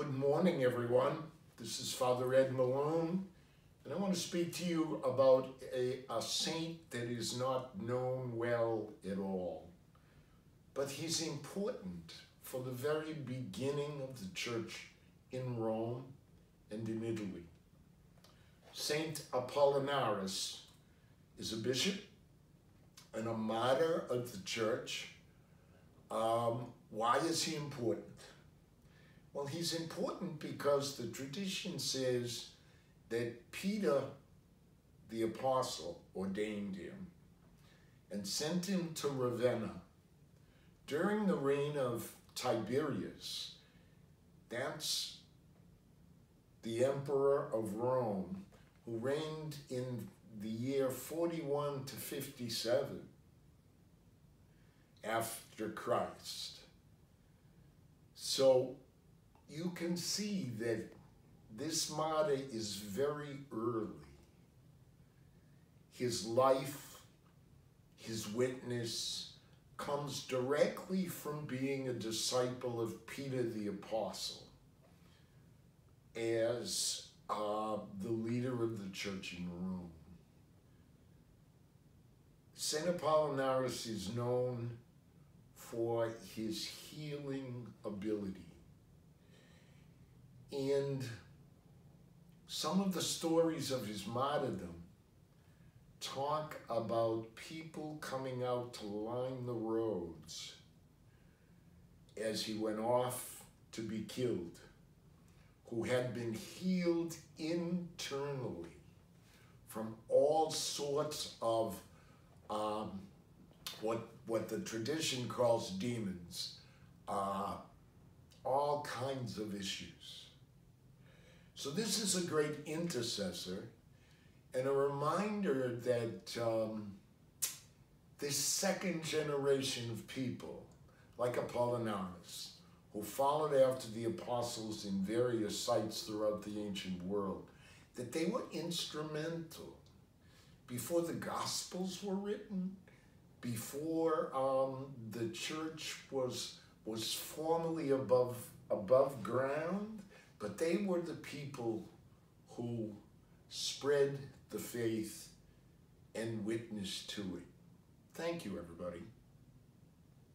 Good morning, everyone. This is Father Ed Malone, and I want to speak to you about a, a saint that is not known well at all. But he's important for the very beginning of the church in Rome and in Italy. Saint Apollinaris is a bishop and a martyr of the church. Um, why is he important? Well, he's important because the tradition says that Peter, the apostle, ordained him and sent him to Ravenna during the reign of Tiberius. That's the emperor of Rome who reigned in the year 41 to 57 after Christ. So you can see that this martyr is very early. His life, his witness, comes directly from being a disciple of Peter the Apostle as uh, the leader of the church in Rome. St. Apollinaris is known for his healing ability. And some of the stories of his martyrdom talk about people coming out to line the roads as he went off to be killed, who had been healed internally from all sorts of um, what, what the tradition calls demons, uh, all kinds of issues. So this is a great intercessor and a reminder that um, this second generation of people, like Apollinaris, who followed after the apostles in various sites throughout the ancient world, that they were instrumental before the Gospels were written, before um, the church was was formally above above ground, but they were the people who spread the faith and witnessed to it. Thank you, everybody.